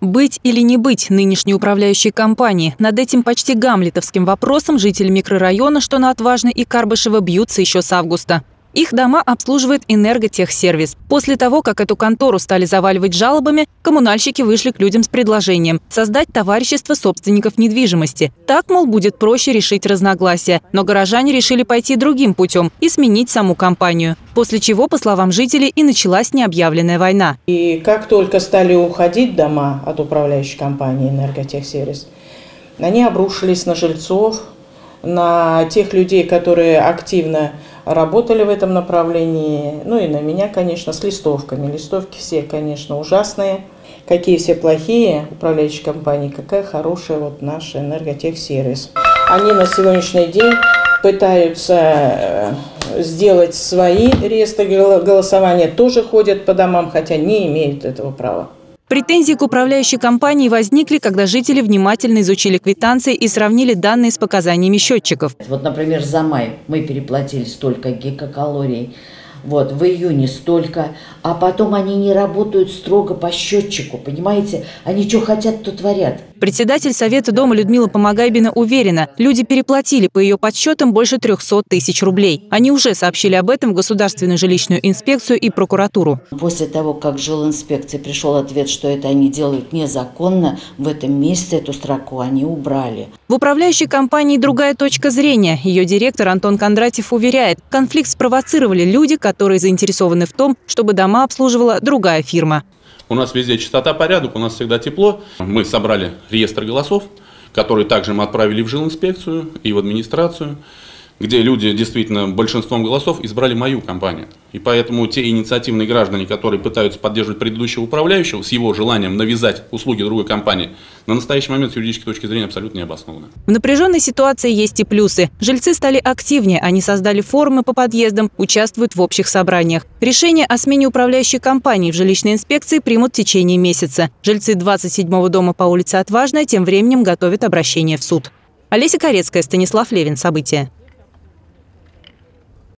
Быть или не быть нынешней управляющей компании? Над этим почти гамлетовским вопросом жители микрорайона, что на Отважной и Карбышево, бьются еще с августа. Их дома обслуживает энерготехсервис. После того, как эту контору стали заваливать жалобами, коммунальщики вышли к людям с предложением создать товарищество собственников недвижимости. Так, мол, будет проще решить разногласия. Но горожане решили пойти другим путем и сменить саму компанию. После чего, по словам жителей, и началась необъявленная война. И как только стали уходить дома от управляющей компании «Энерготехсервис», они обрушились на жильцов, на тех людей, которые активно работали в этом направлении, ну и на меня, конечно, с листовками. Листовки все, конечно, ужасные. Какие все плохие управляющие компании, какая хорошая вот наша энерготехсервис. Они на сегодняшний день пытаются э, сделать свои реестры голосования, тоже ходят по домам, хотя не имеют этого права. Претензии к управляющей компании возникли, когда жители внимательно изучили квитанции и сравнили данные с показаниями счетчиков. Вот, например, за май мы переплатили столько гигакалорий, вот, в июне столько, а потом они не работают строго по счетчику, понимаете? Они что хотят, то творят. Председатель Совета дома Людмила Помогайбина уверена, люди переплатили по ее подсчетам больше 300 тысяч рублей. Они уже сообщили об этом в Государственную жилищную инспекцию и прокуратуру. После того, как жилинспекции пришел ответ, что это они делают незаконно, в этом месяце эту строку они убрали. В управляющей компании другая точка зрения. Ее директор Антон Кондратьев уверяет, конфликт спровоцировали люди, которые заинтересованы в том, чтобы дома обслуживала другая фирма. У нас везде чистота, порядок, у нас всегда тепло. Мы собрали реестр голосов, который также мы отправили в жилинспекцию и в администрацию где люди действительно большинством голосов избрали мою компанию. И поэтому те инициативные граждане, которые пытаются поддерживать предыдущего управляющего с его желанием навязать услуги другой компании, на настоящий момент с юридической точки зрения абсолютно не обоснованы. В напряженной ситуации есть и плюсы. Жильцы стали активнее, они создали форумы по подъездам, участвуют в общих собраниях. Решение о смене управляющей компании в жилищной инспекции примут в течение месяца. Жильцы 27-го дома по улице Отважная тем временем готовят обращение в суд. Олеся Корецкая, Станислав Левин. События.